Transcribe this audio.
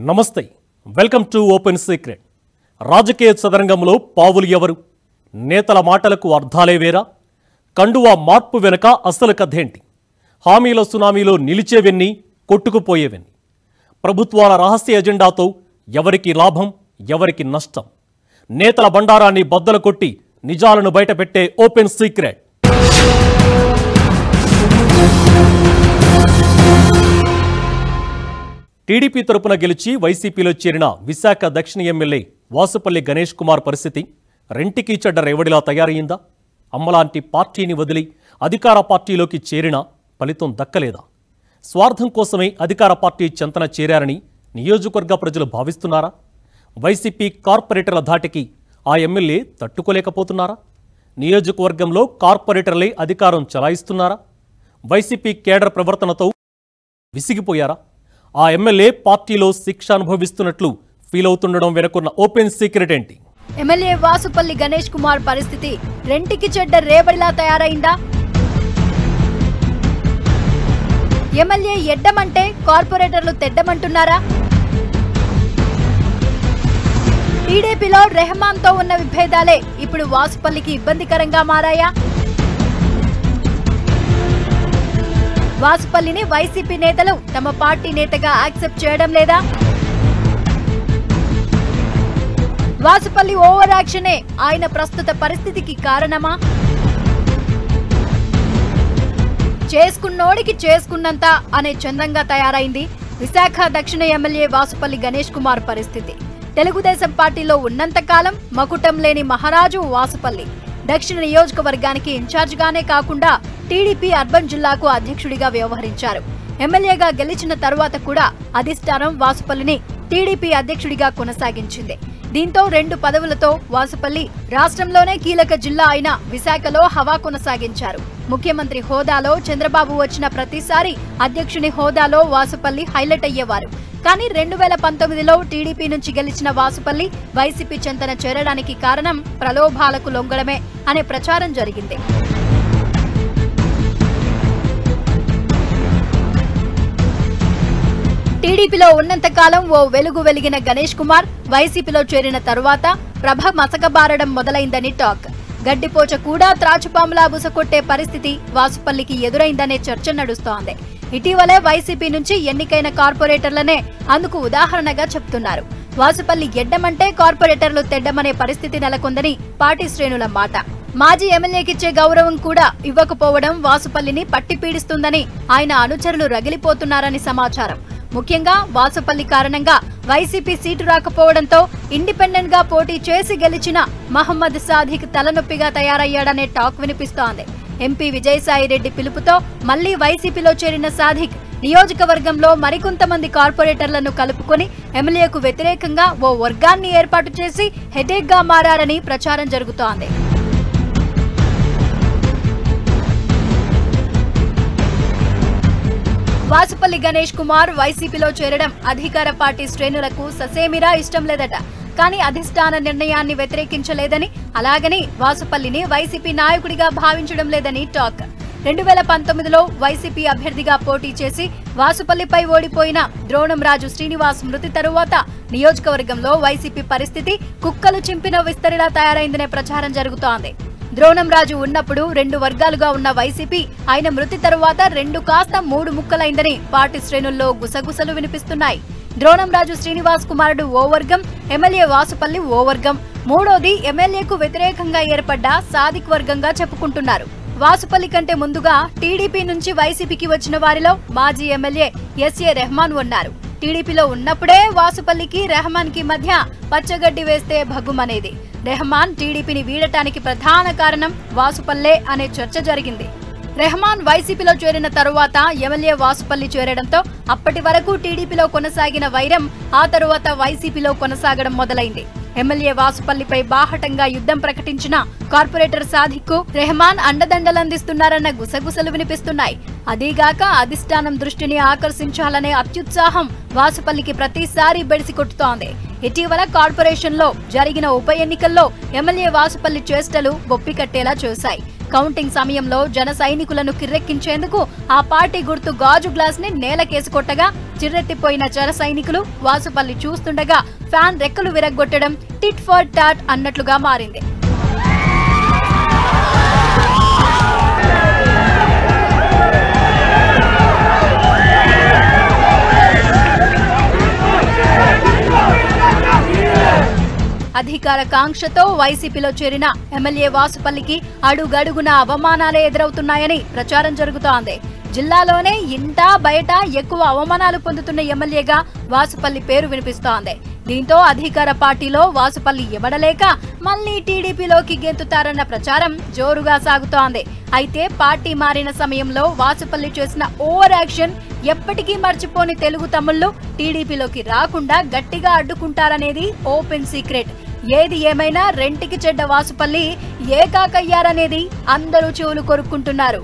నమస్తే welcome to open secret. రాజకీయ చదరంగంలో పావులు ఎవరు? నేతల మాటలకు అర్థాలే వేరా? కండువా మార్పు వెనుక అసలు కథేంటి? హామీల సునామీలో నిలిచేవెన్ని కొట్టుకుపోయేవెన్ని? ప్రభుత్వాల రహస్య ఎజెండాతో ఎవరికి లాభం ఎవరికి నష్టం? నేతల బండారాన్ని బద్దలు కొట్టి నిజాలను బయటపెట్టే ఓపెన్ సీక్రెట్. టీడీపీ తరపున గెలిచి వైసీపీలో చేరిన విశాఖ దక్షిణ ఎమ్మెల్యే వాసుపల్లి గణేష్ కుమార్ పరిస్థితి రెంటికి చెడ్డ రేవడిలా తయారయ్యిందా అమ్మలాంటి పార్టీని వదిలి అధికార పార్టీలోకి చేరినా ఫలితం దక్కలేదా? స్వార్థం కోసమే అధికార పార్టీ చెంతన చేరారని నియోజకవర్గ ప్రజలు భావిస్తున్నారా? వైసీపీ కార్పొరేటర్ల ధాటికి ఆ ఎమ్మెల్యే తట్టుకోలేకపోతున్నారా? నియోజకవర్గంలో కార్పొరేటర్లే అధికారం చలాయిస్తున్నారా? వైసీపీ కేడర్ ప్రవర్తనతో విసిగిపోయారా? ఆ ఎమ్మెల్యే పార్టీలో శిక్ష అనుభవిస్తున్నట్లు ఫీల్ అవుతుండడం వెనుకున్న ఓపెన్ సీక్రెట్ ఏంటి? ఎమ్మెల్యే వాసుపల్లి గణేష్ కుమార్ పరిస్థితి రెంటికి చెడ్డ రేబడిలా తయారైందా? ఎమ్మెల్యే ఎడ్డమంటే కార్పొరేటర్లు తెడ్డమంటున్నారా? టీడీపీలో రెహమాన్తో ఉన్న విభేదాలే ఇప్పుడు వాసుపల్లికి ఇబ్బందికరంగా మారాయా? వాసుపల్లిని వైసీపీ నేతలు తమ పార్టీ నేతగా యాక్సెప్ట్ చేయడం లేదా? వాసుపల్లి ఓవర్ యాక్షనే ఆయన ప్రస్తుత పరిస్థితికి కారణమా? చేసుకున్నోడికి చేసుకున్నంత అనే చందంగా తయారైంది విశాఖ దక్షిణ ఎమ్మెల్యే వాసుపల్లి గణేష్ కుమార్ పరిస్థితి. తెలుగుదేశం పార్టీలో ఉన్నంతకాలం మకుటం లేని మహారాజు వాసుపల్లి. దక్షిణ నియోజకవర్గానికి ఇన్ఛార్జిగానే కాకుండా టీడీపీ అర్బన్ జిల్లాకు అధ్యక్షుడిగా వ్యవహరించారు. ఎమ్మెల్యేగా గెలిచిన తరువాత కూడా అధిష్టానం వాసుపల్లిని టీడీపీ అధ్యక్షుడిగా కొనసాగించింది. దీంతో రెండు పదవులతో వాసుపల్లి రాష్ట్రంలోనే కీలక జిల్లా అయిన విశాఖలో హవా కొనసాగించారు. ముఖ్యమంత్రి హోదాలో చంద్రబాబు వచ్చిన ప్రతిసారి అధ్యక్షుని హోదాలో వాసుపల్లి హైలైట్ అయ్యేవారు. కానీ రెండు వేల పంతొమ్మిదిలో టీడీపీ నుంచి గెలిచిన వాసుపల్లి వైసీపీ చెంతన చేరడానికి కారణం ప్రలోభాలకు లొంగడమే అనే ప్రచారం జరిగింది. టీడీపీలో ఉన్నంతకాలం ఓ వెలుగు వెలిగిన గణేష్ కుమార్ వైసీపీలో చేరిన తరువాత ప్రభ మసకబారడం మొదలైందని టాక్. గడ్డిపోచ కూడా త్రాచుపాములా బుసకొట్టే పరిస్థితి వాసుపల్లికి ఎదురైందనే చర్చ నడుస్తోంది. ఇటీవలే వైసీపీ నుంచి ఎన్నికైన కార్పొరేటర్లనే అందుకు ఉదాహరణగా చెప్తున్నారు. వాసుపల్లి ఎడ్డమంటే కార్పొరేటర్లు తెడ్డమనే పరిస్థితి నెలకొందని పార్టీ శ్రేణుల మాట. మాజీ ఎమ్మెల్యేకిచ్చే గౌరవం కూడా ఇవ్వకపోవడం వాసుపల్లిని పట్టిపీడిస్తుందని ఆయన అనుచరులు రగిలిపోతున్నారని సమాచారం. ముఖ్యంగా వాసుపల్లి కారణంగా వైసీపీ సీటు రాకపోవడంతో ఇండిపెండెంట్గా పోటీ చేసి గెలిచిన మహమ్మద్ సాదిక్ తలనొప్పిగా తయారయ్యాడనే టాక్ వినిపిస్తోంది. ఎంపీ విజయసాయిరెడ్డి పిలుపుతో మళ్ళీ వైసీపీలో చేరిన సాదిక్ నియోజకవర్గంలో మరికొంతమంది కార్పొరేటర్లను కలుపుకొని ఎమ్మెల్యేకు వ్యతిరేకంగా ఓ వర్గాన్ని ఏర్పాటు చేసి హెడేక్గా మారని మారారని ప్రచారం జరుగుతోంది. వాసుపల్లి గణేష్ కుమార్ వైసీపీలో చేరడం అధికార పార్టీ శ్రేణులకు ససేమిరా ఇష్టం లేదట. కానీ అధిష్టాన నిర్ణయాన్ని వ్యతిరేకించలేదని అలాగని వాసుపల్లిని వైసీపీ నాయకుడిగా భావించడం లేదని టాక్. రెండు వేల పంతొమ్మిదిలో వైసీపీ అభ్యర్థిగా పోటీ చేసి వాసుపల్లిపై ఓడిపోయిన ద్రోణంరాజు శ్రీనివాస్ మృతి తరువాత నియోజకవర్గంలో వైసీపీ పరిస్థితి కుక్కలు చింపిన విస్తరిలా తయారైందనే ప్రచారం జరుగుతోంది. ద్రోణంరాజు ఉన్నప్పుడు రెండు వర్గాలుగా ఉన్న వైసీపీ ఆయన మృతి తరువాత రెండు కాస్త మూడు ముక్కలైందని పార్టీ శ్రేణుల్లో గుసగుసలు వినిపిస్తున్నాయి. ద్రోణంరాజు శ్రీనివాస్ కుమారుడు ఓ వర్గం ఎమ్మెల్యే వాసుపల్లి ఓ వర్గం. మూడోది ఎమ్మెల్యేకు వ్యతిరేకంగా ఏర్పడ్డ సాదిక్ వర్గంగా చెప్పుకుంటున్నారు. వాసుపల్లి కంటే ముందుగా టీడీపీ నుంచి వైసీపీకి వచ్చిన వారిలో మాజీ ఎమ్మెల్యే ఎస్ఏ రెహమాన్ ఉన్నారు. టీడీపీలో ఉన్నప్పుడే వాసుపల్లికి రెహమాన్కి మధ్య పచ్చగడ్డి వేస్తే భగ్గుమనేది. రెహమాన్ టీడీపీని వీడటానికి ప్రధాన కారణం వాసుపల్లే అనే చర్చ జరిగింది. రెహమాన్ వైసీపీలో చేరిన తరువాత ఎమ్మెల్యే వాసుపల్లి చేరడంతో అప్పటి వరకు టీడీపీలో కొనసాగిన వైరం ఆ తరువాత వైసీపీలో కొనసాగడం మొదలైంది. ఎమ్మెల్యే వాసుపల్లిపై బాహటంగా యుద్ధం ప్రకటించిన కార్పొరేటర్ సాదిక్కు రెహమాన్ అండదండలందిస్తున్నారన్న గుసగుసలు వినిపిస్తున్నాయి. అదీగాక అధిష్టానం దృష్టిని ఆకర్షించాలనే అత్యుత్సాహం వాసుపల్లికి ప్రతిసారి బెడిసి కొట్టుతోంది ఇటీవల కార్పొరేషన్లో జరిగిన ఉప ఎన్నికల్లో ఎమ్మెల్యే వాసుపల్లి చేష్టలు గొప్పికట్టేలా చేశాయి. కౌంటింగ్ సమయంలో జన సైనికులను కిర్రెక్కించేందుకు ఆ పార్టీ గుర్తు గాజు గ్లాస్ని నేలకేసి కొట్టగా చిర్రెత్తిపోయిన జన సైనికులు వాసుపల్లి చూస్తుండగా ఫ్యాన్ రెక్కలు విరగ్గొట్టడం టిట్ ఫర్ టాట్ అన్నట్లుగా మారింది. అధికార కాంక్షతో వైసీపీలో చేరిన ఎమ్మెల్యే వాసుపల్లికి అడుగడుగున అవమానాలే ఎదురవుతున్నాయని ప్రచారం జరుగుతోంది. జిల్లాలోనే ఇంటా బయట ఎక్కువ అవమానాలు పొందుతున్న ఎమ్మెల్యేగా వాసుపల్లి పేరు వినిపిస్తోంది. దీంతో అధికార పార్టీలో వాసుపల్లి ఇవ్వడలేక మళ్ళీ టీడీపీలోకి గెంతుతారన్న ప్రచారం జోరుగా సాగుతోంది. అయితే పార్టీ మారిన సమయంలో వాసుపల్లి చేసిన ఓవర్ యాక్షన్ ఎప్పటికీ మర్చిపోని తెలుగు తమ్ముళ్ళు టీడీపీలోకి రాకుండా గట్టిగా అడ్డుకుంటారనేది ఓపెన్ సీక్రెట్. ఏది ఏమైనా రెంటికి చెడ్డ వాసుపల్లి ఏకాకయ్యారనేది అందరూ చెవులు కొరుక్కుంటున్నారు.